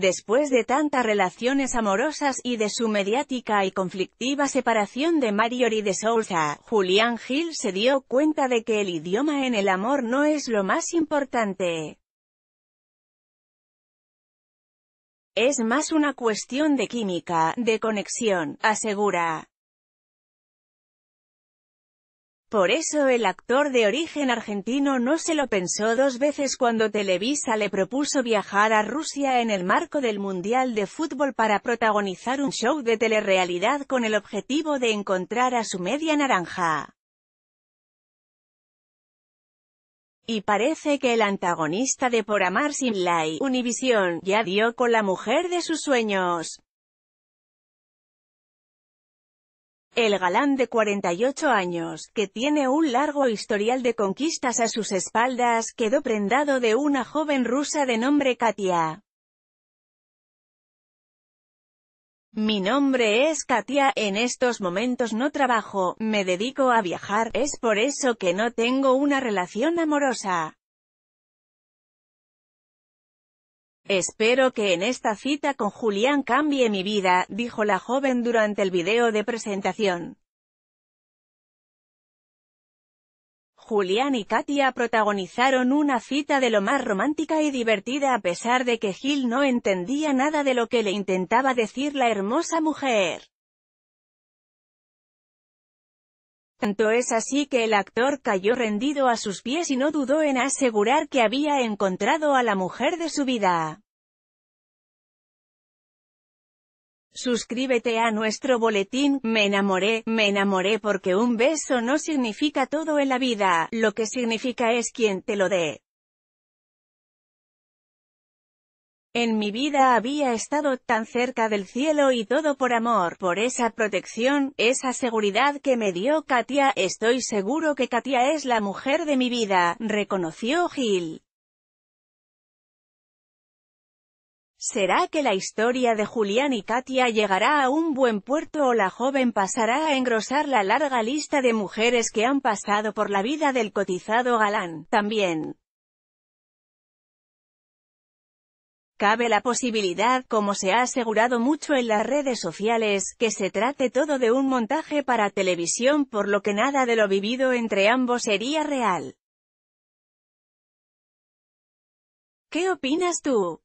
Después de tantas relaciones amorosas y de su mediática y conflictiva separación de Marjorie de Souza, Julián Gil se dio cuenta de que el idioma en el amor no es lo más importante. Es más una cuestión de química, de conexión, asegura. Por eso el actor de origen argentino no se lo pensó dos veces cuando Televisa le propuso viajar a Rusia en el marco del Mundial de Fútbol para protagonizar un show de telerrealidad con el objetivo de encontrar a su media naranja. Y parece que el antagonista de Por Amar Sin Lai, Univision, ya dio con la mujer de sus sueños. El galán de 48 años, que tiene un largo historial de conquistas a sus espaldas, quedó prendado de una joven rusa de nombre Katia. Mi nombre es Katia, en estos momentos no trabajo, me dedico a viajar, es por eso que no tengo una relación amorosa. Espero que en esta cita con Julián cambie mi vida, dijo la joven durante el video de presentación. Julián y Katia protagonizaron una cita de lo más romántica y divertida a pesar de que Gil no entendía nada de lo que le intentaba decir la hermosa mujer. Tanto es así que el actor cayó rendido a sus pies y no dudó en asegurar que había encontrado a la mujer de su vida. Suscríbete a nuestro boletín, me enamoré, me enamoré porque un beso no significa todo en la vida, lo que significa es quien te lo dé. En mi vida había estado tan cerca del cielo y todo por amor, por esa protección, esa seguridad que me dio Katia, estoy seguro que Katia es la mujer de mi vida, reconoció Gil. ¿Será que la historia de Julián y Katia llegará a un buen puerto o la joven pasará a engrosar la larga lista de mujeres que han pasado por la vida del cotizado galán? También, Cabe la posibilidad, como se ha asegurado mucho en las redes sociales, que se trate todo de un montaje para televisión por lo que nada de lo vivido entre ambos sería real. ¿Qué opinas tú?